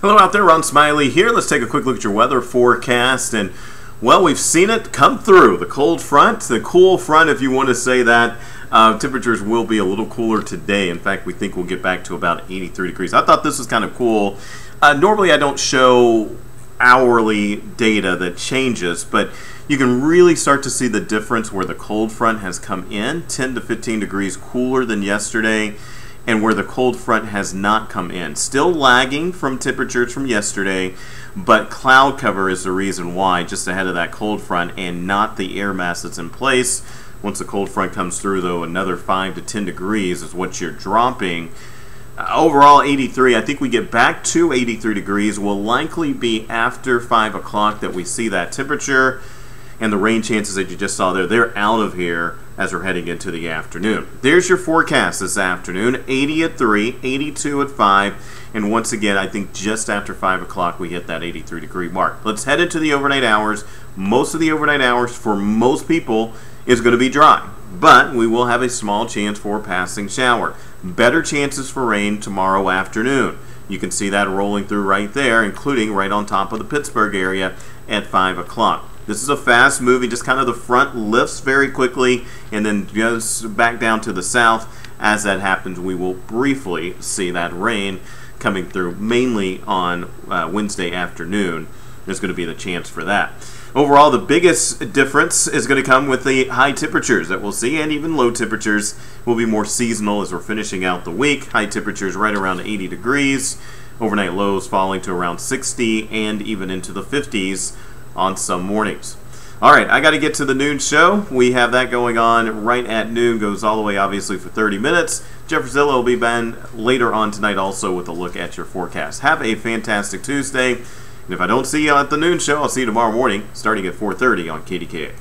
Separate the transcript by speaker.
Speaker 1: Hello out there, Ron Smiley here. Let's take a quick look at your weather forecast. And, well, we've seen it come through. The cold front, the cool front, if you want to say that. Uh, temperatures will be a little cooler today. In fact, we think we'll get back to about 83 degrees. I thought this was kind of cool. Uh, normally, I don't show hourly data that changes, but you can really start to see the difference where the cold front has come in 10 to 15 degrees cooler than yesterday and where the cold front has not come in. Still lagging from temperatures from yesterday, but cloud cover is the reason why, just ahead of that cold front and not the air mass that's in place. Once the cold front comes through, though, another 5 to 10 degrees is what you're dropping. Uh, overall, 83. I think we get back to 83 degrees. Will likely be after 5 o'clock that we see that temperature and the rain chances that you just saw there, they're out of here as we're heading into the afternoon. There's your forecast this afternoon 80 at 3, 82 at 5, and once again, I think just after 5 o'clock we hit that 83 degree mark. Let's head into the overnight hours. Most of the overnight hours for most people is going to be dry, but we will have a small chance for a passing shower. Better chances for rain tomorrow afternoon. You can see that rolling through right there, including right on top of the Pittsburgh area at 5 o'clock. This is a fast moving, just kind of the front lifts very quickly and then goes back down to the south. As that happens, we will briefly see that rain coming through mainly on uh, Wednesday afternoon. There's going to be the chance for that. Overall, the biggest difference is going to come with the high temperatures that we'll see, and even low temperatures will be more seasonal as we're finishing out the week. High temperatures right around 80 degrees, overnight lows falling to around 60 and even into the 50s on some mornings. All right, I got to get to the noon show. We have that going on right at noon. Goes all the way, obviously, for 30 minutes. Jeff will be back later on tonight also with a look at your forecast. Have a fantastic Tuesday. And if I don't see you at the noon show, I'll see you tomorrow morning starting at 4.30 on KDKA.